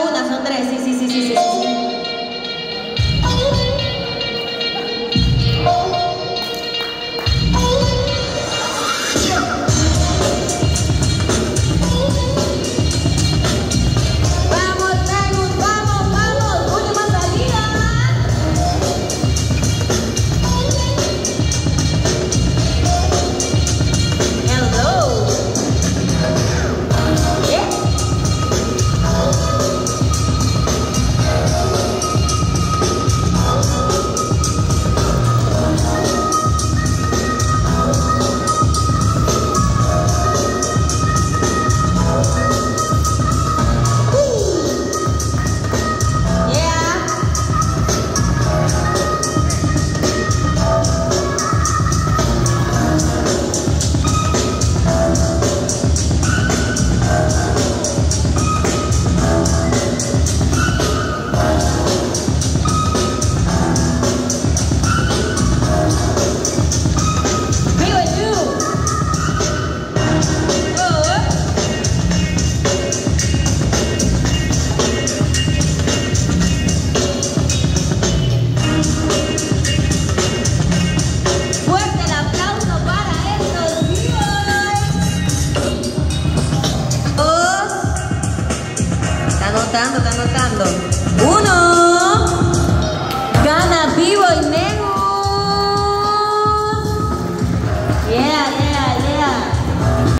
una, son tres, sí, sí, sí, sí, sí. sí.